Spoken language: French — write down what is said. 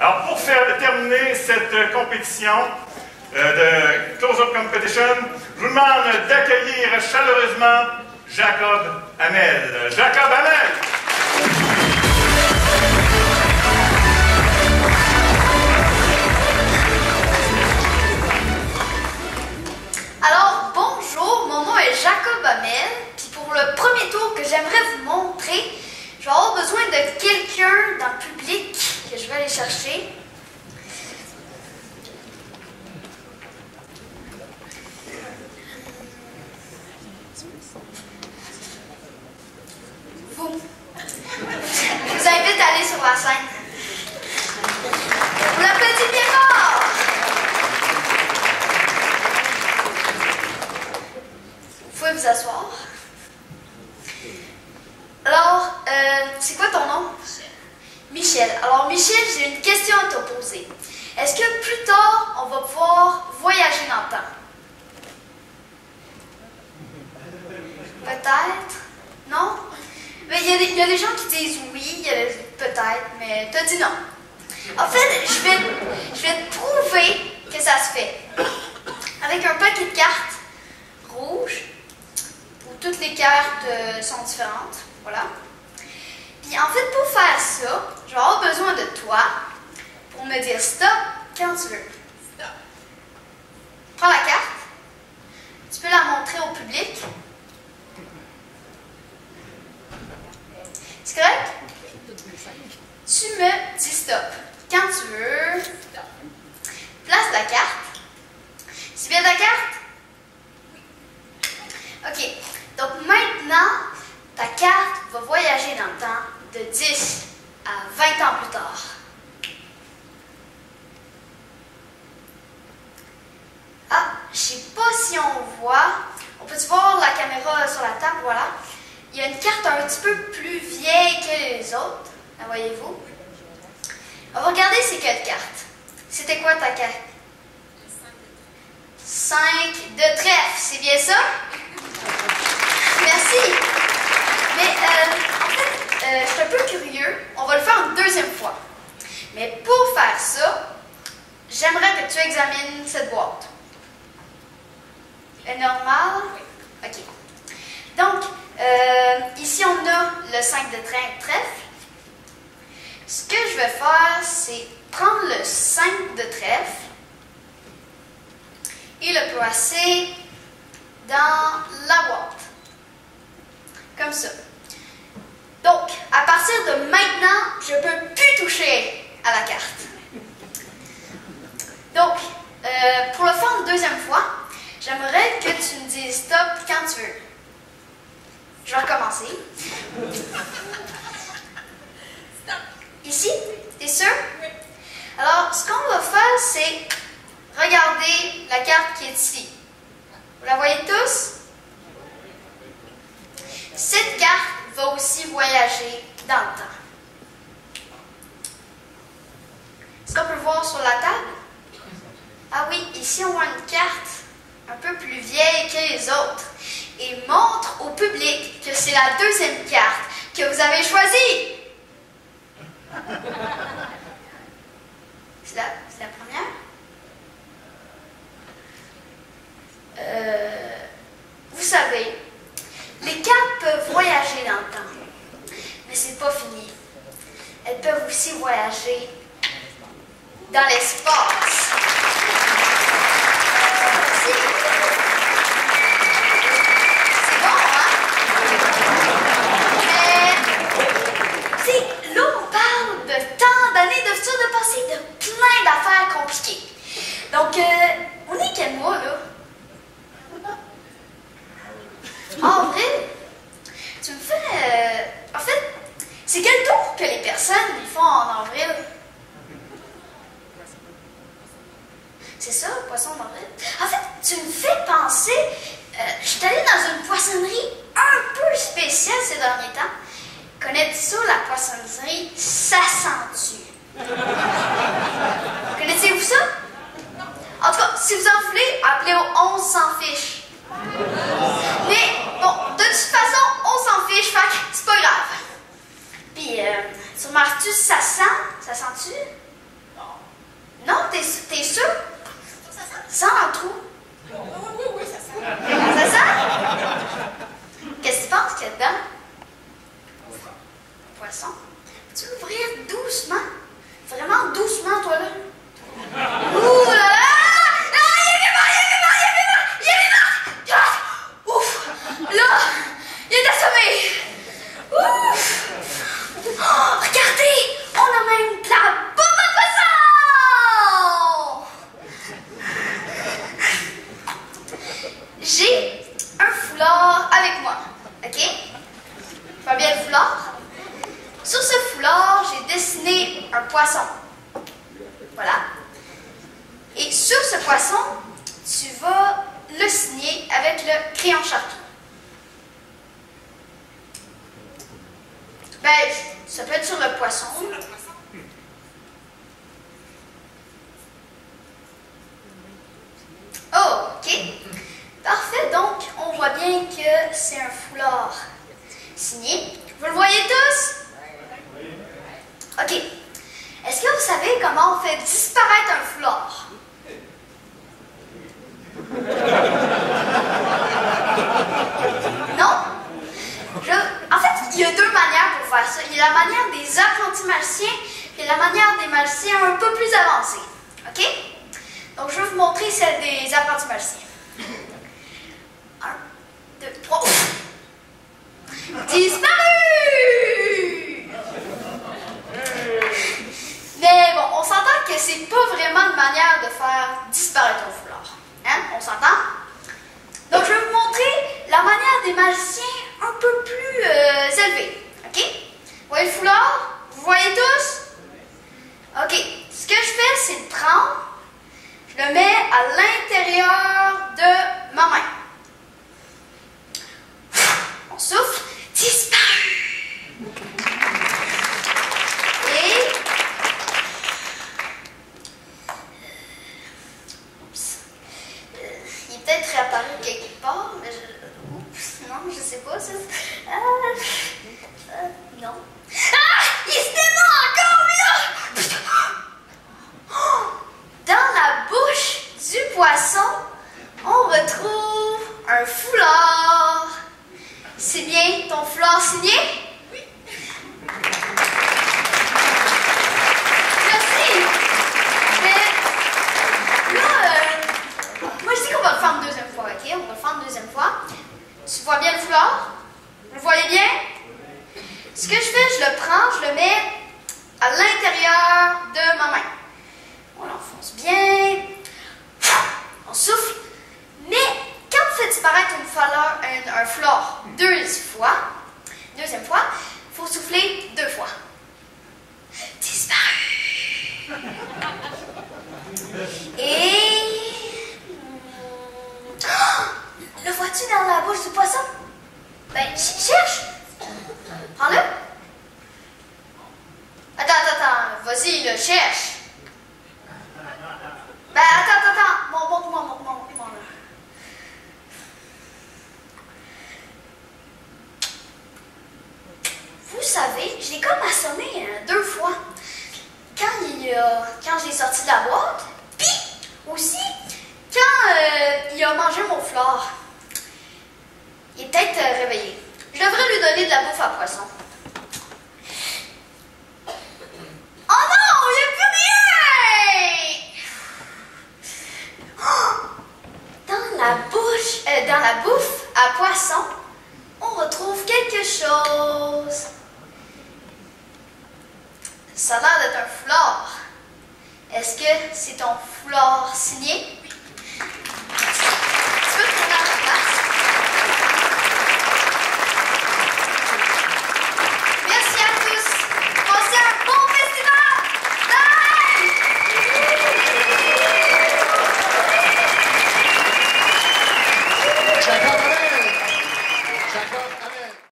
Alors, pour faire terminer cette compétition euh, de Close-Up Competition, je vous demande d'accueillir chaleureusement Jacob Hamel. Jacob Hamel! Vous. Je vous invite à aller sur la scène. Vous l'applaudissez bien fort! Vous pouvez vous asseoir. Alors, euh, c'est quoi ton nom? Michel. Alors, Michel, j'ai une question à te poser. Est-ce que plus tard, on va pouvoir voyager dans le temps? Peut-être? Non? Mais il y, a des- il y a des gens qui disent oui, peut-être, mais t'as dit non. En fait, je vais, je vais te prouver que ça se fait. Avec un paquet de cartes rouges, où toutes les cartes euh, sont différentes. Voilà. Puis en fait, pour faire ça, je vais avoir besoin de toi pour me dire stop quand tu veux. Stop. Prends la carte. Tu peux la montrer au public. C'est correct? Tu me dis stop quand tu veux. Place la carte. C'est bien ta carte? OK. Donc maintenant, ta carte va voyager dans le temps de 10 à 20 ans plus tard. Ah, je sais pas si on voit. Peut-tu voir la caméra sur la table? Voilà. Il y a une carte un petit peu plus vieille que les autres. La voyez-vous? On va regarder c'est quelle carte. C'était quoi ta carte? 5 de trèfle, c'est bien ça? Merci. Mais euh, en fait, euh, je suis un peu curieux. On va le faire une deuxième fois. Mais pour faire ça, j'aimerais que tu examines cette boîte. Est normal? OK. Donc, euh, ici, on a le 5 de trèfle. Ce que je vais faire, c'est prendre le 5 de trèfle et le placer dans la boîte. Comme ça. Donc, à partir de maintenant, je ne peux plus toucher à la carte. Donc, euh, pour le faire une deuxième fois, j'aimerais que tu me dises stop quand tu veux. Je vais recommencer. Ici, t'es sûr? Alors, ce qu'on va faire, c'est regarder la carte qui est ici. Vous la voyez tous? Cette carte va aussi voyager dans le temps. Est-ce qu'on peut voir sur la table? Ah oui, ici on voit une carte un peu plus vieille que les autres et montre au public que c'est la deuxième carte que vous avez choisie. C'est la, première? Euh, vous savez, les cartes peuvent voyager dans le temps, mais c'est pas fini. Elles peuvent aussi voyager dans l'espace. Merci. C'est bon, hein? Mais, tu sais, là, on parle de tant d'années de futur, de passé, de plein d'affaires compliquées. Donc, euh, on est quel mois, là? Avril? Tu me fais. euh, en fait, c'est quel tour que les personnes ils font en avril? C'est ça, poisson d'avril? En fait, tu me fais penser. euh, je suis allée dans une poissonnerie un peu spéciale ces derniers temps. Connais-tu ça, la poissonnerie Ça sent-tu? Connaissez-vous ça? En tout cas, si vous en voulez, appelez au 11 sans fiche. Mais bon, de toute façon, on s'en fiche, fait que c'est pas grave. Puis, euh, tu remarques-tu ça sent? Ça sent-tu? Non, t'es t'es sûr? Sans un trou? Oui, oui, oui, ça sent. Ça sent? Qu'est-ce que tu penses qu'il y a dedans? Poisson. Tu veux ouvrir doucement? Vraiment doucement, toi, là? Ouh là là! Ah, il est vivant, il est vivant, il est vivant! Il est vivant! Ah! Ouf! Là, il est assommé! Ouf! Oh, regardez! On a même de la bombe à poisson! J'ai un foulard avec moi, ok? Pas bien le foulard? Sur ce foulard, j'ai dessiné un poisson. Voilà. Et sur ce poisson, tu vas le signer avec le crayon Sharpie. Ben, ça peut être sur le poisson. Oh, ok. Parfait, donc on voit bien que c'est un foulard signé. Vous le voyez tous? Ok. Est-ce que vous savez comment on fait disparaître un foulard? Non? Je- En fait, il y a deux manières pour faire ça. Il y a la manière des apprentis magiciens et la manière des magiciens un peu plus avancés. OK? Donc, je vais vous montrer celle des apprentis magiciens. Un, deux, trois. Ouf! Disparu! Mais bon, que c'est pas vraiment une manière de faire disparaître un foulard. Hein? On s'entend? Donc, je vais vous montrer la manière des magiciens un peu plus euh, élevée. OK? Vous voyez le foulard? Vous voyez tous? OK. Ce que je fais, c'est le prendre. Je le mets à l'intérieur de ma main. On souffle. Disparu! Et Oups. Euh, il est peut-être réapparu quelque part, mais je... Oups, non, je sais pas. Ça... Ah, euh, non. Ah! Il se dément encore, là! Oh! Dans la bouche du poisson, on retrouve un foulard. C'est bien ton foulard signé? Oui. Merci. Mais là, euh, moi je dis qu'on va le faire une deuxième fois, ok? On va le faire une fois. Tu vois bien le foulard? Vous le voyez bien? Ce que je fais, je le prends, je le mets à l'intérieur de ma main. On l'enfonce bien. On souffle. Mais quand on fait disparaître une fleur, un, un foulard deux fois, deuxième fois, il faut souffler deux fois. Disparu. Et. Oh! le vois-tu dans la bouche du poisson? Ben, ch- cherche. Prends-le. Attends, attends, Vas-y, le cherche. Ben, attends, attends, attends. Mon- Montre-moi, montre-moi, montre-moi. Vous savez, je l'ai comme assommé hein, deux fois. Quand, il a, quand je l'ai sorti de la boîte, puis aussi quand euh, il a mangé mon flore. Il est peut-être euh, réveillé. Je devrais lui donner de la bouffe à poisson. Oh non, il n'y a plus rien! Oh! Dans la bouche, euh, dans la bouffe à poisson, on retrouve quelque chose. Ça a l'air d'être un foulard. Est-ce que c'est ton foulard signé?